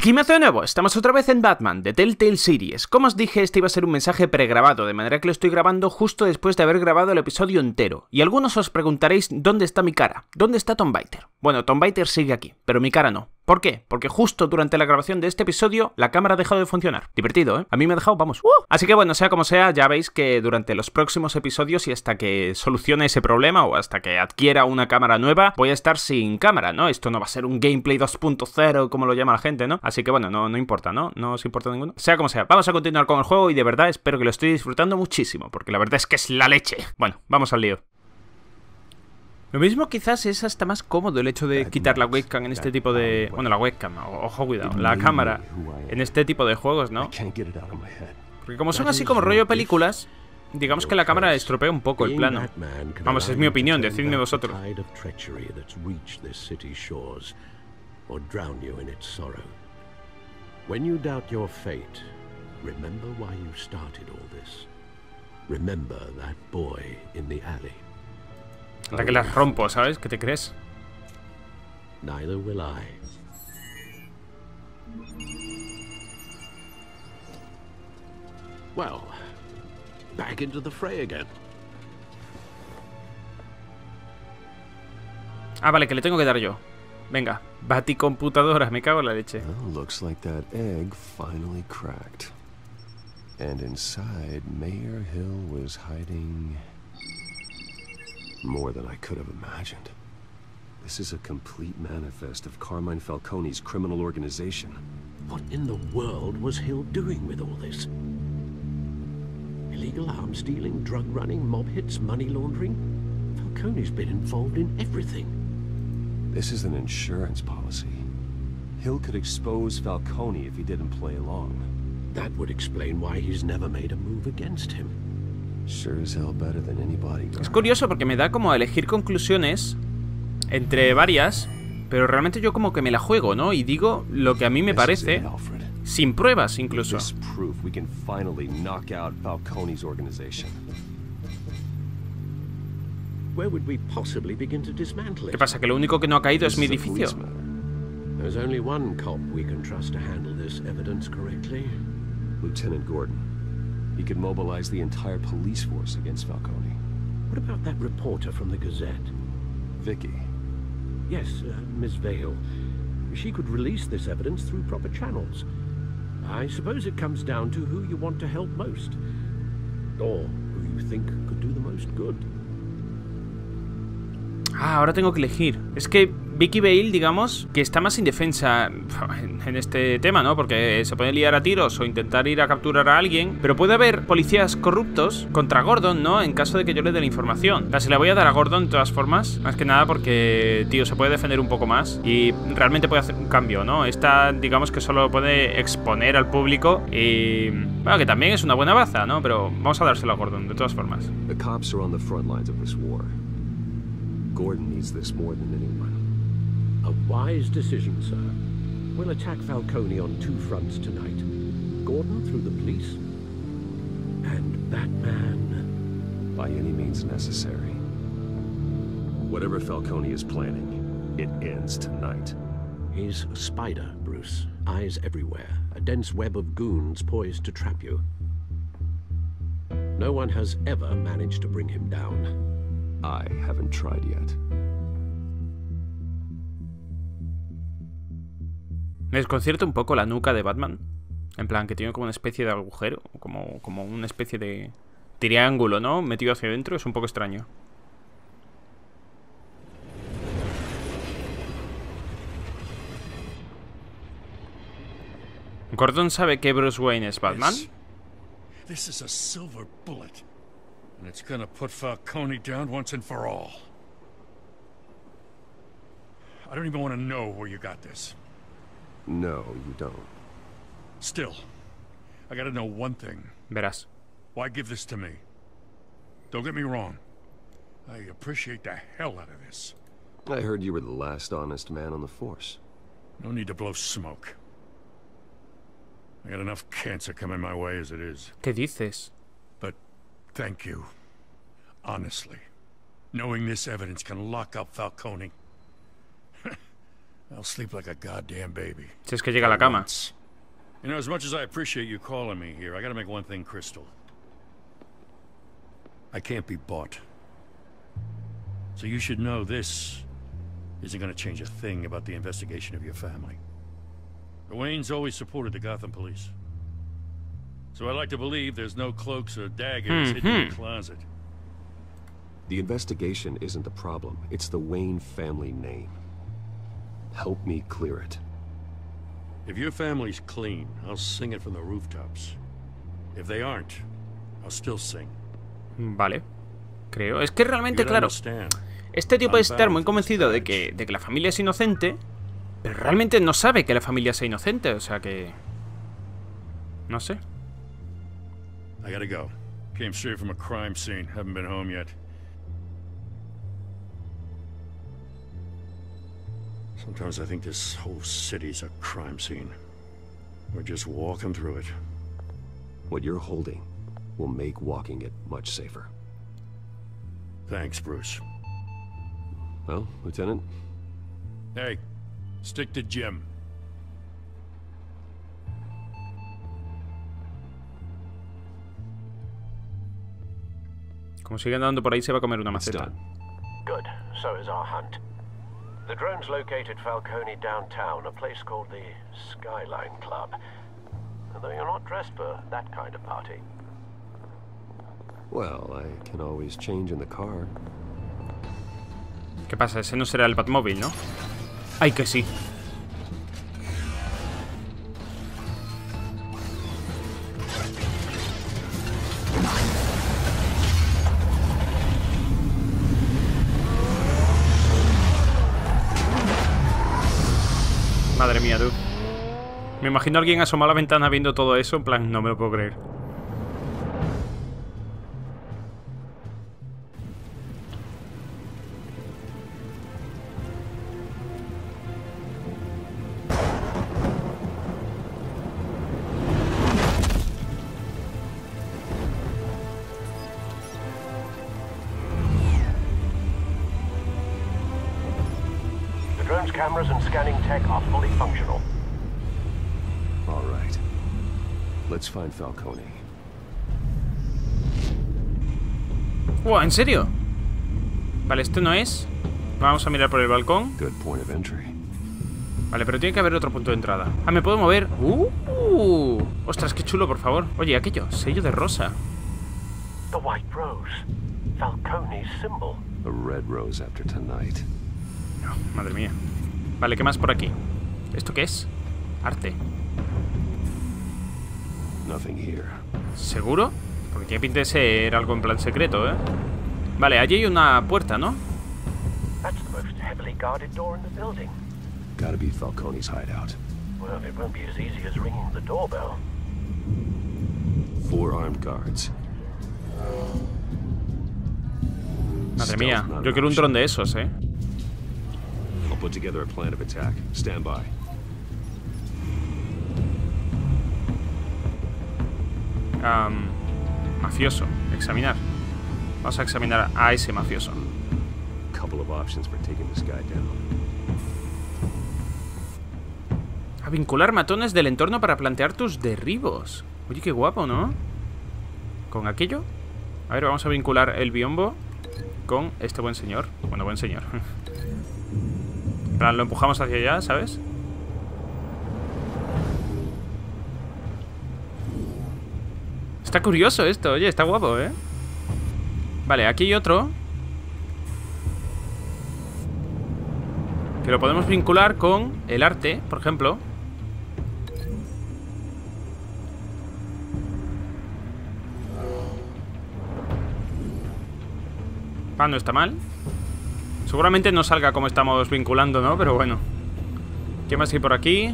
Aquí de nuevo, estamos otra vez en Batman, de Telltale Series. Como os dije, este iba a ser un mensaje pregrabado, de manera que lo estoy grabando justo después de haber grabado el episodio entero. Y algunos os preguntaréis dónde está mi cara, dónde está Tom Biter. Bueno, Tom Biter sigue aquí, pero mi cara no. ¿Por qué? Porque justo durante la grabación de este episodio la cámara ha dejado de funcionar. Divertido, ¿eh? A mí me ha dejado, vamos. ¡Uh! Así que bueno, sea como sea, ya veis que durante los próximos episodios y hasta que solucione ese problema o hasta que adquiera una cámara nueva, voy a estar sin cámara, ¿no? Esto no va a ser un gameplay 2.0 como lo llama la gente, ¿no? Así que bueno, no, no importa, ¿no? No os importa ninguno. Sea como sea, vamos a continuar con el juego y de verdad espero que lo estoy disfrutando muchísimo, porque la verdad es que es la leche. Bueno, vamos al lío. Lo mismo quizás es hasta más cómodo el hecho de quitar la webcam en este tipo de... Bueno, la webcam, ojo cuidado, la cámara en este tipo de juegos, ¿no? Porque como son así como rollo películas, digamos que la cámara estropea un poco el plano. Vamos, es mi opinión, decidme vosotros. When you doubt your fate, remember why you started all this. Remember that boy in the alley. Hasta que las rompo, ¿sabes? ¿Qué te crees? Neither will I. Well, back into the fray again. Ah, vale, que le tengo que dar yo. Venga, baticomputadora, me cago en la leche. Well, looks like that egg finally cracked. And inside, Mayor Hill was hiding more than I could have imagined. This is a complete manifest of Carmine Falcone's criminal organization. What in the world was Hill doing with all this? Illegal arms dealing, drug running, mob hits, money laundering? Falcone's been involved in everything. This is an insurance policy. Hill could expose Falcone if he didn't play along. That would explain why he's never made a move against him. Es curioso porque me da como a elegir conclusiones entre varias, pero realmente yo como que me la juego, ¿no? Y digo lo que a mí me parece, sin pruebas incluso. ¿Qué pasa? ¿Que lo único que no ha caído es mi edificio? Lieutenant Gordon. He could mobilize the entire police force against Falcone. What about that reporter from the Gazette? Vicky. Yes, uh, Miss Vale. She could release this evidence through proper channels. I suppose it comes down to who you want to help most. Or who you think could do the most good. Ah, ahora tengo que elegir. Es que Vicky Bale, digamos, que está más indefensa en este tema, ¿no? Porque se puede liar a tiros o intentar ir a capturar a alguien, pero puede haber policías corruptos contra Gordon, ¿no? En caso de que yo le dé la información. Sea, se la voy a dar a Gordon de todas formas, más que nada porque, tío, se puede defender un poco más y realmente puede hacer un cambio, ¿no? Esta, digamos que solo puede exponer al público y... Bueno, que también es una buena baza, ¿no? Pero vamos a dárselo a Gordon, de todas formas. Gordon needs this more than anyone. A wise decision, sir. We'll attack Falcone on two fronts tonight. Gordon through the police, and Batman... By any means necessary. Whatever Falcone is planning, it ends tonight. He's a spider, Bruce. Eyes everywhere. A dense web of goons poised to trap you. No one has ever managed to bring him down. I haven't tried yet. Me desconcierta un poco la nuca de Batman. En plan, que tiene como una especie de agujero, como, una especie de triángulo, ¿no? Metido hacia adentro, es un poco extraño. ¿Gordon sabe que Bruce Wayne es Batman? This is a silver bullet. And it's gonna put Falcone down once and for all. I don't even want to know where you got this. No, you don't. Still, I gotta know one thing. Verás. Why give this to me? Don't get me wrong. I appreciate the hell out of this. I heard you were the last honest man on the force. No need to blow smoke. I got enough cancer coming my way as it is. ¿Qué dices? But thank you. Honestly. Knowing this evidence can lock up Falcone. I'll sleep like a goddamn baby. Si es que llega a la cama. You know, as much as I appreciate you calling me here, I gotta make one thing crystal. I can't be bought. So you should know this isn't gonna change a thing about the investigation of your family. The Waynes always supported the Gotham police. So I like to believe there's no cloaks or daggers hmm, hidden in the hmm. closet. The investigation isn't the problem. It's the Wayne family name. Help me clear it. If your family's clean, I'll sing it from the rooftops. If they aren't, I'll still sing. Vale. Creo. Es que realmente, claro, este tío puede estar muy convencido de que, de que la familia es inocente, pero realmente no sabe que la familia sea inocente, o sea que... No sé. I gotta go. Came straight from a crime scene. Haven't been home yet. Sometimes I think this whole city's a crime scene. We're just walking through it. What you're holding will make walking it much safer. Thanks, Bruce. Well, Lieutenant, Hey, stick to Jim. Como sigue andando por ahí se va a comer una maceta. Good. So is our hunt. The drones located Falcone downtown, a place called the Skyline Club. Though you're not dressed for that kind of party. Well, I can always change in the car. ¿Qué pasa? Ese no será el Batmóvil, ¿no? ¡Ay, que sí! Imagino a alguien asomado a la ventana viendo todo eso, en plan, no me lo puedo creer. Cameras and scanning tech are fully functional. Let's find Falcone. ¡Wow! ¿En serio? Vale, esto no es. Vamos a mirar por el balcón. Good point of entry. Vale, pero tiene que haber otro punto de entrada. Ah, ¿me puedo mover? ¡Uh! ¡Ostras, qué chulo, por favor! Oye, aquello, sello de rosa. The White Rose. Falcone's symbol. A red rose after tonight. No, madre mía. Vale, ¿qué más por aquí? ¿Esto qué es? Arte. Nothing here. ¿Seguro? Porque tiene pinta de ser algo en plan secreto, ¿eh? Vale, allí hay una puerta, ¿no? That's the most heavily guarded door in the building. Gotta be Falcone's hideout. Well, it won't be as easy as ringing the doorbell. Four armed guards. Madre mía, yo quiero un dron de esos, ¿eh? I'll put together a plan of attack. Stand by. Mafioso. Examinar. Vamos a examinar a ese mafioso. A vincular matones del entorno para plantear tus derribos. Oye, qué guapo, ¿no? Con aquello. A ver, vamos a vincular el biombo con este buen señor. Bueno, buen señor. En plan, lo empujamos hacia allá, ¿sabes? Está curioso esto, oye, está guapo, ¿eh? Vale, aquí hay otro. Que lo podemos vincular con el arte, por ejemplo. Ah, no está mal. Seguramente no salga como estamos vinculando, ¿no? Pero bueno. ¿Qué más hay por aquí?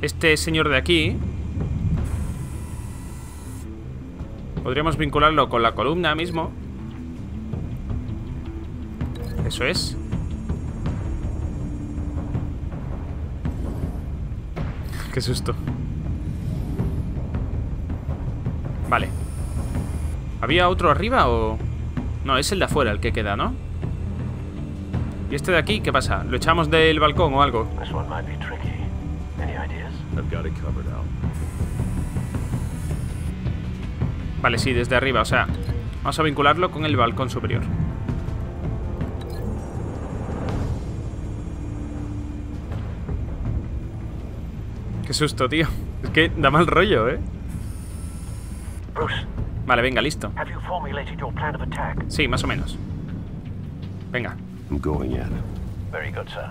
Este señor de aquí. Podríamos vincularlo con la columna mismo. Eso es. Qué susto. Vale. ¿Había otro arriba o...? No, es el de afuera el que queda, ¿no? ¿Y este de aquí qué pasa? ¿Lo echamos del balcón o algo? This one might be tricky. Any ideas? I've got it covered out. Vale, sí, desde arriba, o sea Vamos a vincularlo con el balcón superior Qué susto, tío Es que da mal rollo, ¿eh? Bruce, Vale, venga, listo have you formulated your plan of attack? Sí, más o menos Venga I'm going. Very good, sir.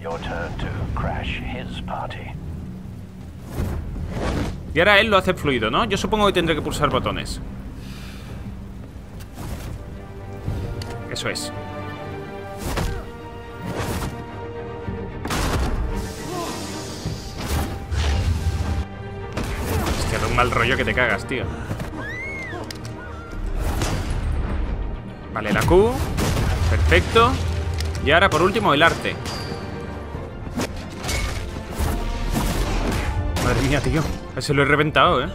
Your turn to crash his party. Y ahora él lo hace fluido, ¿no? Yo supongo que tendré que pulsar botones. Eso es. Hostia, da un mal rollo que te cagas, tío. Vale, la Q. Perfecto. Y ahora, por último, el arte. Madre mía, tío Ese lo he reventado, ¿eh?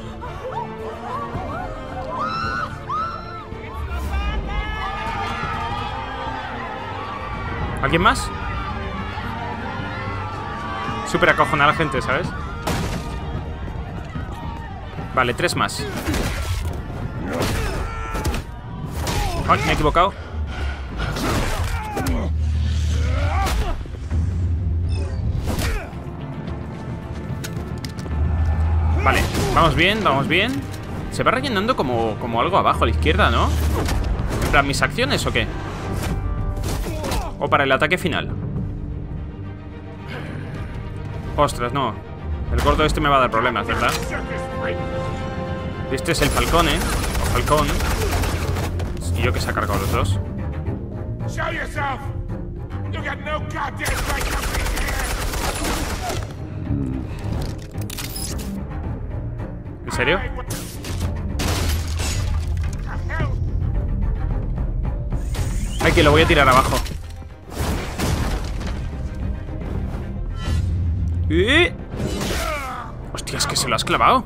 ¿Alguien más? Súper acojonada la gente, ¿sabes? Vale, tres más Ay, me he equivocado Vale, vamos bien, vamos bien Se va rellenando como, como algo abajo a la izquierda, ¿no? En plan, ¿mis acciones o qué? O para el ataque final Ostras, no El gordo este me va a dar problemas, ¿verdad? Este es el falcón, ¿eh? O falcón Y yo que se ha cargado los dos serio? Ay, que lo voy a tirar abajo ¡Eh! Hostia, es que se lo has clavado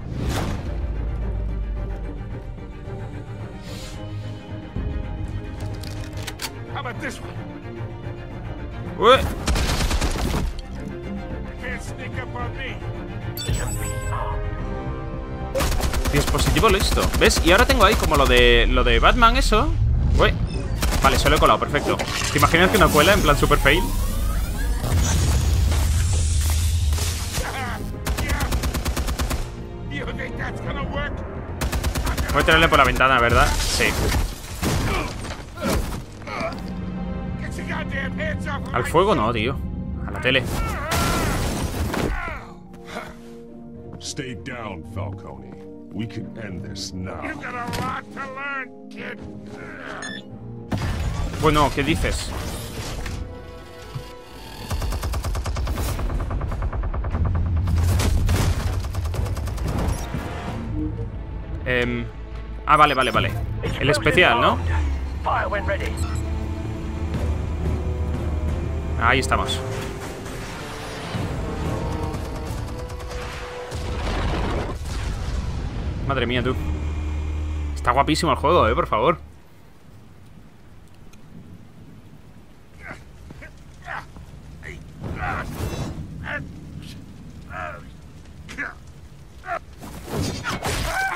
How ¿Ves? Y ahora tengo ahí como lo de lo de Batman, eso Ué Vale, se lo he colado, perfecto ¿Te imaginas que no cuela en plan super fail? Voy a tirarle por la ventana, ¿verdad? Sí Al fuego no, tío A la tele Stay down, Falcone. We can end this now. You got a lot to learn, kid. Bueno, ¿qué dices? Em, ah, vale, vale, vale El especial, ¿no? Fire when ready. Ahí estamos Madre mía, tú. Está guapísimo el juego, eh, por favor.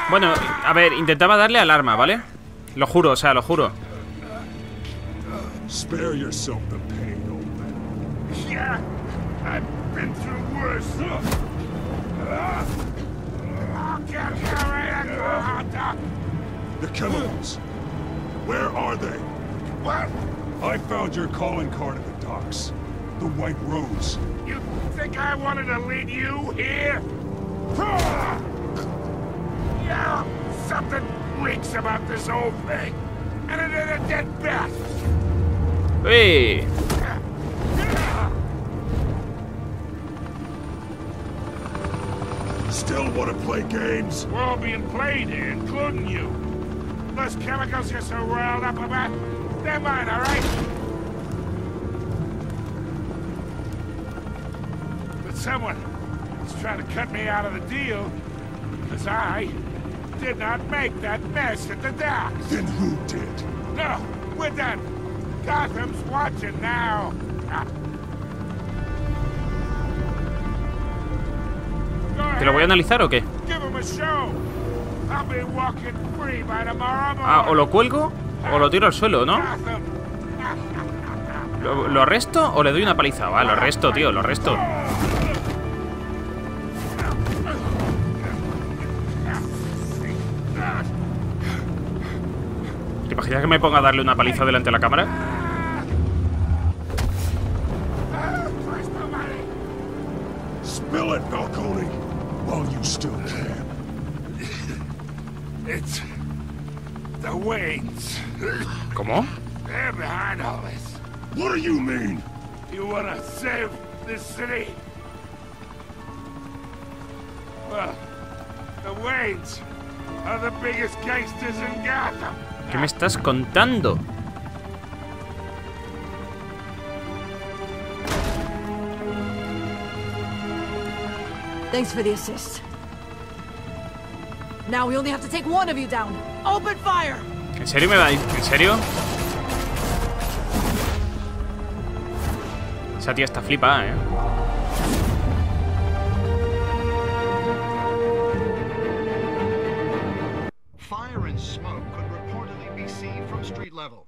Bueno, a ver, intentaba darle al arma, ¿vale? Lo juro, o sea, lo juro the pain, old man. Yeah, I've been through worse. I'll get you right at the hot dog. The chemicals. Where are they? What? I found your calling card at the docks. The White Rose. You think I wanted to lead you here? Yeah, something reeks about this whole thing. And it ain't a dead bat. ¡Eh! Still want to play games? We're all being played here, including you. Those chemicals you're so riled up about, they're mine, all right? But someone is trying to cut me out of the deal, because I did not make that mess at the docks. Then who did? No, we're done. Gotham's watching now. Ah. ¿Te lo voy a analizar o qué? Ah, o lo cuelgo o lo tiro al suelo, ¿no? ¿Lo, lo arresto o le doy una paliza? Va, lo arresto, tío, lo arresto. ¿Te imaginas que me ponga a darle una paliza delante de la cámara? Spill it, Falcone, while you still can. It's the Waynes. Come on. They're behind all this. What do you mean? You wanna save this city? Well, the Waynes are the biggest gangsters in Gotham. ¿Qué me estás contando? Thanks for the assist. Now we only have to take one of you down. Open fire! ¿En serio me va a ir? ¿En serio? Esa tía está flipada, ¿eh? Fire and smoke could reportedly be seen from street level.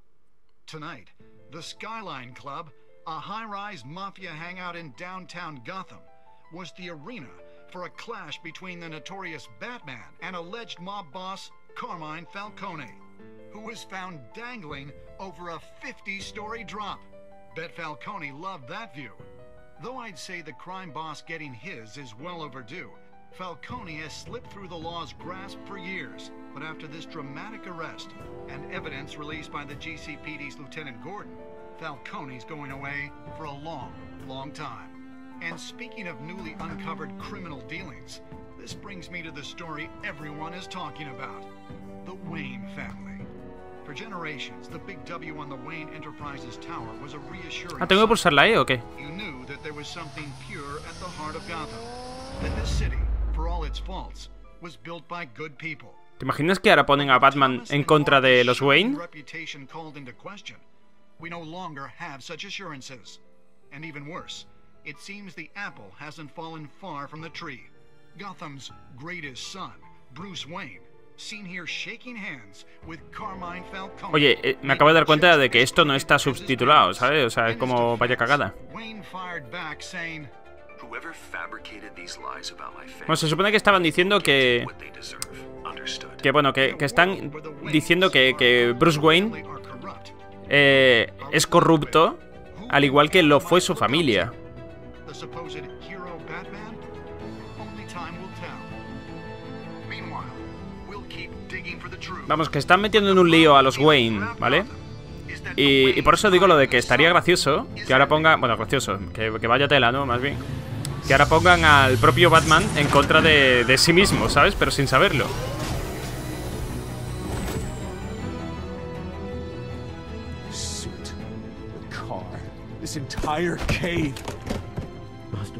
Tonight, the Skyline Club, a high rise mafia hangout in downtown Gotham, was the arena for a clash between the notorious Batman and alleged mob boss Carmine Falcone, who was found dangling over a 50 story drop. Bet Falcone loved that view. Though I'd say the crime boss getting his is well overdue, Falcone has slipped through the law's grasp for years. But after this dramatic arrest and evidence released by the GCPD's Lieutenant Gordon, Falcone's going away for a long, long time. And speaking of newly uncovered criminal dealings, this brings me to the story everyone is talking about the Wayne family. For generations, the big W on the Wayne Enterprises Tower was a reassuring. Ah, ¿tengo que pulsar la E o qué? You knew that there was something pure at the heart of Gotham. That this city, for all its faults, was built by good people. ¿Te imaginas que ahora ponen a Batman en contra de los Wayne? Reputation called into question. We no longer have such assurances. And even worse, it seems the apple hasn't fallen far from the tree. Gotham's greatest son, Bruce Wayne, seen here shaking hands with Carmine Falcone. Oye, eh, me acabo de dar cuenta de que esto no está subtitulado, ¿sabes? O sea, es como vaya cagada. Wayne fired back saying, Whoever fabricated these lies about my family Bueno, se supone que estaban diciendo que... Que bueno, que, que están diciendo que, que Bruce Wayne eh, es corrupto, al igual que lo fue su familia. The supposed hero Batman? Only time will tell. Meanwhile, we'll keep digging for the truth. Vamos, que están metiendo en un lío a los Wayne, ¿vale? Y, y por eso digo lo de que estaría gracioso que ahora pongan... Bueno, gracioso, que, que vaya tela, ¿no? Más bien. Que ahora pongan al propio Batman en contra de, de sí mismo, ¿sabes? Pero sin saberlo. suit, the car, this entire cave.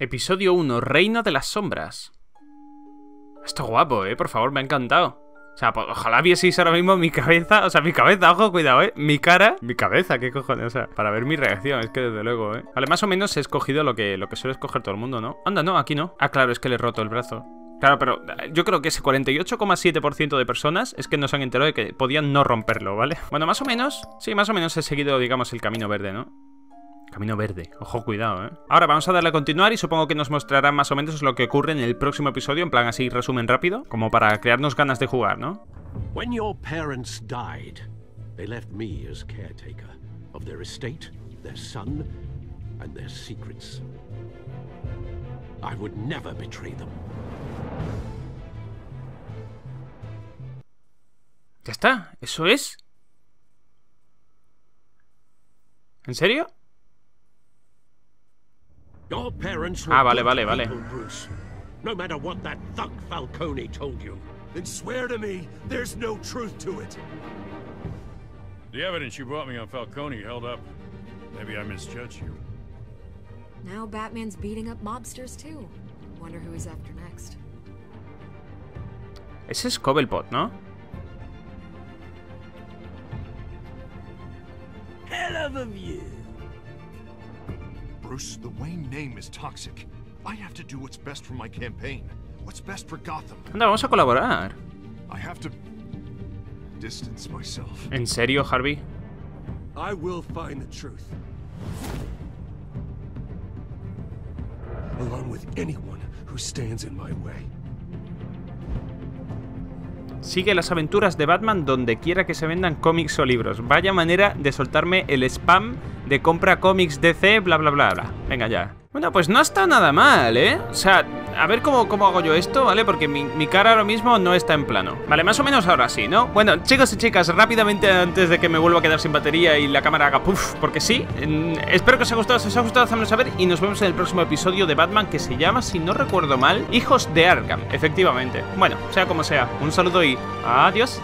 Episodio 1, Reino de las Sombras. Esto guapo, eh, por favor, me ha encantado. O sea, po- ojalá vieseis ahora mismo mi cabeza, o sea, mi cabeza, ojo, cuidado, eh. Mi cara, mi cabeza, qué cojones, o sea, para ver mi reacción, es que desde luego, eh. Vale, más o menos he escogido lo que, lo que suele escoger todo el mundo, ¿no? Anda, no, aquí no. Ah, claro, es que le he roto el brazo. Claro, pero eh, yo creo que ese 48,7% de personas es que no se han enterado de que podían no romperlo, ¿vale? Bueno, más o menos, sí, más o menos he seguido, digamos, el camino verde, ¿no? Camino verde. Ojo, cuidado, ¿eh? Ahora vamos a darle a continuar y supongo que nos mostrará más o menos lo que ocurre en el próximo episodio, en plan así resumen rápido, como para crearnos ganas de jugar, ¿no? When your parents died, they left me as caretaker of their estate, their son, and their secrets. I would never betray them. Ya está, eso es. ¿En serio? Your parents Ah, vale, vale, vale. people, Bruce. No matter what that thug Falcone told you. Then swear to me there's no truth to it. The evidence you brought me on Falcone held up. Maybe I misjudged you. Now Batman's beating up mobsters too. Wonder who he's after next. Ese es Cobblepot, ¿no? Hell of a view. Bruce, the Wayne name is toxic. I have to do what's best for my campaign. What's best for Gotham. Anda, vamos a colaborar. I have to distance myself. ¿En serio, Harvey? I will find the truth. Along with anyone who stands in my way. Sigue las aventuras de Batman donde quiera que se vendan cómics o libros. Vaya manera de soltarme el spam de compra cómics DC, bla bla bla bla. Venga ya. Bueno, pues no ha estado nada mal, ¿eh? O sea, a ver cómo, cómo hago yo esto, ¿vale? Porque mi, cara ahora mismo no está en plano. Vale, más o menos ahora sí, ¿no? Bueno, chicos y chicas, rápidamente antes de que me vuelva a quedar sin batería y la cámara haga puff, porque sí. espero que os haya gustado, si os ha gustado, házmelo saber y nos vemos en el próximo episodio de Batman que se llama, si no recuerdo mal, Hijos de Arkham, efectivamente. Bueno, sea como sea, un saludo y adiós.